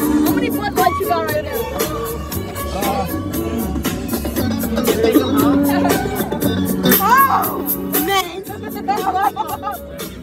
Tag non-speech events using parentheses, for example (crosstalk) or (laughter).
How many Bud Lights you got right now? Oh, man. (laughs) (laughs)